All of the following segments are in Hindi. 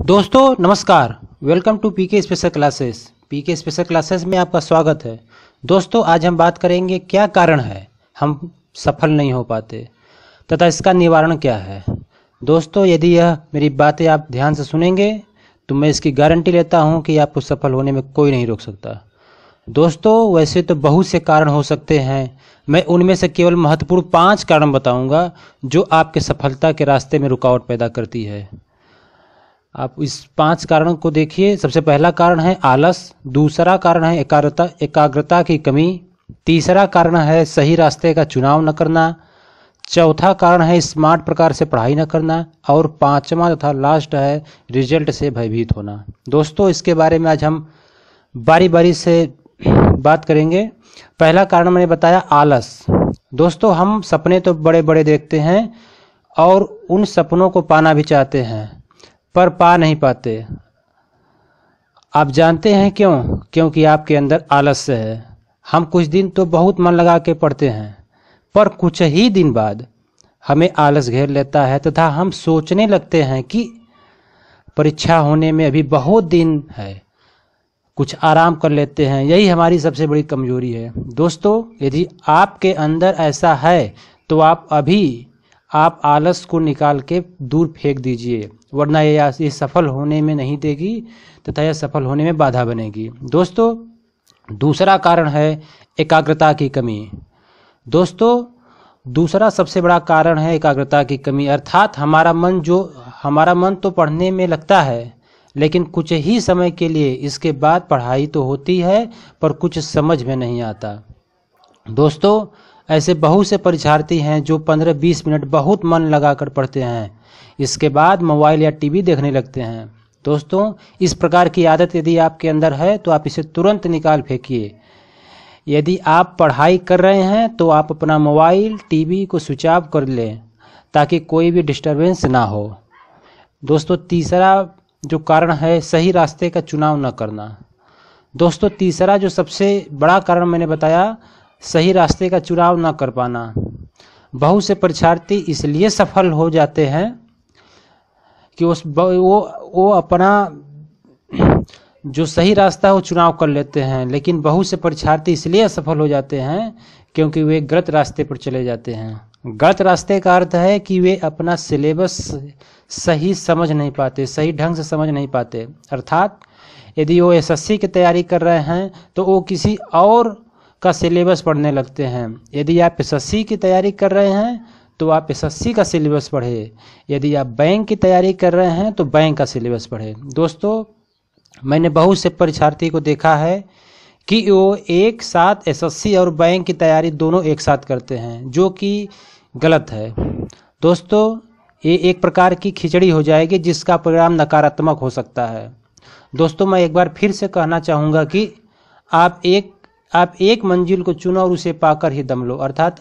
दोस्तों, नमस्कार। Welcome to PK special classes PK special classes में आपका स्वागत है। दोस्तों, आज हम बात करेंगे क्या कारण है हम सफल नहीं हो पाते, तथा इसका निवारण क्या है। दोस्तों, यदि यह मेरी बातें आप ध्यान से सुनेंगे तो मैं इसकी गारंटी लेता हूँ कि आपको सफल होने में कोई नहीं रोक सकता। दोस्तों, वैसे तो बहुत से कारण हो सकते हैं। मैं उनमें से केवल महत्वपूर्ण पाँच कारण बताऊँगा, जो आपके सफलता के रास्ते में रुकावट पैदा करती है। आप इस पाँच कारणों को देखिए। सबसे पहला कारण है आलस, दूसरा कारण है एकाग्रता एकाग्रता की कमी, तीसरा कारण है सही रास्ते का चुनाव न करना, चौथा कारण है स्मार्ट प्रकार से पढ़ाई न करना, और पांचवा तथा लास्ट है रिज़ल्ट से भयभीत होना। दोस्तों, इसके बारे में आज हम बारी बारी से बात करेंगे। पहला कारण मैंने बताया, आलस। दोस्तों, हम सपने तो बड़े बड़े देखते हैं और उन सपनों को पाना भी चाहते हैं। पर पा नहीं पाते। आप जानते हैं क्यों? क्योंकि आपके अंदर आलस्य है। हम कुछ दिन तो बहुत मन लगा के पढ़ते हैं, पर कुछ ही दिन बाद हमें आलस घेर लेता है तथा हम सोचने लगते हैं कि परीक्षा होने में अभी बहुत दिन है। कुछ आराम कर लेते हैं। यही हमारी सबसे बड़ी कमज़ोरी है। दोस्तों, यदि आपके अंदर ऐसा है तो आप अभी आप आलस को निकाल के दूर फेंक दीजिए, वरना ये ये सफल होने में नहीं देगी तथा यह सफल होने में बाधा बनेगी। दोस्तों, दूसरा कारण है एकाग्रता की कमी। दोस्तों, दूसरा सबसे बड़ा कारण है एकाग्रता की कमी। अर्थात हमारा मन जो हमारा मन तो पढ़ने में लगता है, लेकिन कुछ ही समय के लिए इसके बाद पढ़ाई तो होती है, पर कुछ समझ में नहीं आता। दोस्तों ऐसे बहुत से परीक्षार्थी हैं जो 15-20 मिनट बहुत मन लगाकर पढ़ते हैं। इसके बाद मोबाइल या टीवी देखने लगते हैं। दोस्तों, इस प्रकार की आदत यदि आपके अंदर है तो आप इसे तुरंत निकाल फेंकिए। यदि आप पढ़ाई कर रहे हैं तो आप अपना मोबाइल, टीवी को स्विच ऑफ़ कर लें, ताकि कोई भी डिस्टरबेंस ना हो। दोस्तों, तीसरा जो कारण है, सही रास्ते का चुनाव न करना। दोस्तों, तीसरा जो सबसे बड़ा कारण मैंने बताया सही रास्ते का चुनाव न कर पाना। बहुत से परीक्षार्थी इसलिए सफल हो जाते हैं कि उस वो वो अपना जो सही रास्ता है, वो चुनाव कर लेते हैं। लेकिन बहुत से परीक्षार्थी इसलिए असफल हो जाते हैं क्योंकि वे गलत रास्ते पर चले जाते हैं। गलत रास्ते का अर्थ है कि वे अपना सिलेबस सही समझ नहीं पाते, सही ढंग से समझ नहीं पाते। अर्थात, यदि वो एसएससी की तैयारी कर रहे हैं तो वो किसी और का सिलेबस पढ़ने लगते हैं। यदि आप एसएससी की तैयारी कर रहे हैं तो आप एसएससी का सिलेबस पढ़े। यदि आप बैंक की तैयारी कर रहे हैं तो बैंक का सिलेबस पढ़े। दोस्तों, मैंने बहुत से परीक्षार्थी को देखा है कि वो एक साथ एसएससी और बैंक की तैयारी दोनों एक साथ करते हैं, जो कि गलत है। दोस्तों, ये एक प्रकार की खिचड़ी हो जाएगी जिसका परिणाम नकारात्मक हो सकता है। दोस्तों, मैं एक बार फिर से कहना चाहूँगा कि आप एक आप एक मंजिल को चुनो और उसे पाकर ही दम लो, अर्थात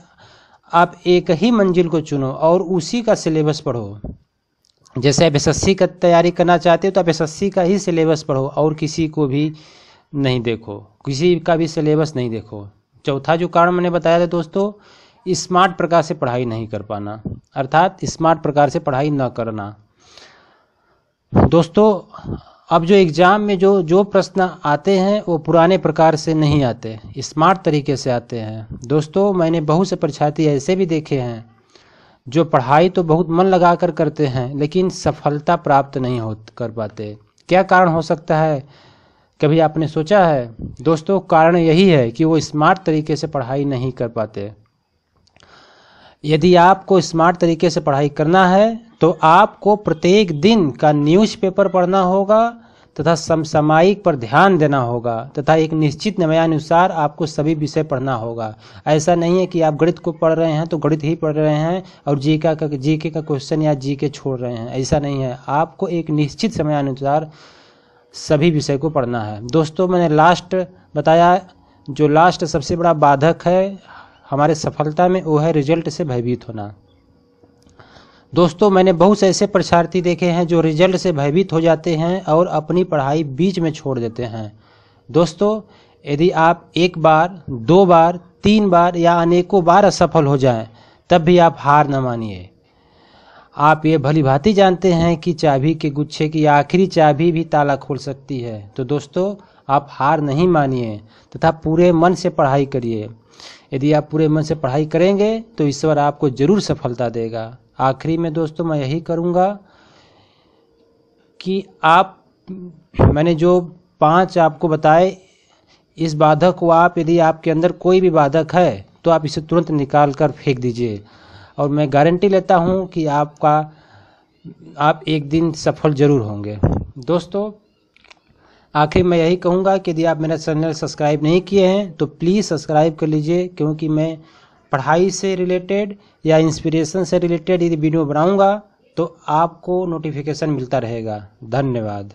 आप एक ही मंजिल को चुनो और उसी का सिलेबस पढ़ो। जैसे आप एस का तैयारी करना चाहते हो तो आप एस का ही सिलेबस पढ़ो और किसी को भी नहीं देखो। किसी का भी सिलेबस नहीं देखो। चौथा जो कारण मैंने बताया था दोस्तों, स्मार्ट प्रकार से पढ़ाई नहीं कर पाना, अर्थात स्मार्ट प्रकार से पढ़ाई न करना। दोस्तों अब जो एग्ज़ाम में जो जो प्रश्न आते हैं, वो पुराने प्रकार से नहीं आते स्मार्ट तरीके से आते हैं। दोस्तों, मैंने बहुत से परीक्षार्थी ऐसे भी देखे हैं, जो पढ़ाई तो बहुत मन लगा कर करते हैं, लेकिन सफलता प्राप्त नहीं हो, कर पाते। क्या कारण हो सकता है? कभी आपने सोचा है? दोस्तों, कारण यही है कि वो स्मार्ट तरीके से पढ़ाई नहीं कर पाते। यदि आपको स्मार्ट तरीके से पढ़ाई करना है तो आपको प्रत्येक दिन का न्यूज़पेपर पढ़ना होगा तथा समसामयिक पर ध्यान देना होगा तथा एक निश्चित नमयानुसार आपको सभी विषय पढ़ना होगा। ऐसा नहीं है कि आप गणित को पढ़ रहे हैं तो गणित ही पढ़ रहे हैं और जी का जी के का क्वेश्चन या जी के छोड़ रहे हैं। ऐसा नहीं है। आपको एक निश्चित समयानुसार सभी विषय को पढ़ना है। दोस्तों, मैंने लास्ट बताया, जो लास्ट सबसे बड़ा बाधक है, हमारे सफलता में वो है रिज़ल्ट से भयभीत होना। दोस्तों, मैंने बहुत से ऐसे परीक्षार्थी देखे हैं जो रिज़ल्ट से भयभीत हो जाते हैं और अपनी पढ़ाई बीच में छोड़ देते हैं। दोस्तों, यदि आप एक बार, दो बार, तीन बार या अनेकों बार असफल हो जाएँ, तब भी आप हार न मानिए। आप ये भली भांति जानते हैं कि चाबी के गुच्छे की आखिरी चाबी भी ताला खोल सकती है। तो दोस्तों, आप हार नहीं मानिए तथा पूरे मन से पढ़ाई करिए। यदि आप पूरे मन से पढ़ाई करेंगे तो ईश्वर आपको ज़रूर सफलता देगा। आखिरी में दोस्तों मैं यही करूँगा कि आप, मैंने जो पाँच आपको बताए, इस बाधक को आप, यदि आपके अंदर कोई भी बाधक है तो आप इसे तुरंत निकाल कर फेंक दीजिए। और मैं गारंटी लेता हूँ कि आपका, आप एक दिन सफल ज़रूर होंगे। दोस्तों, आखिर मैं यही कहूँगा कि यदि आप मेरा चैनल सब्सक्राइब नहीं किए हैं तो प्लीज़ सब्सक्राइब कर लीजिए, क्योंकि मैं पढ़ाई से रिलेटेड या इंस्पिरेशन से रिलेटेड यदि वीडियो बनाऊँगा तो आपको नोटिफिकेशन मिलता रहेगा। धन्यवाद।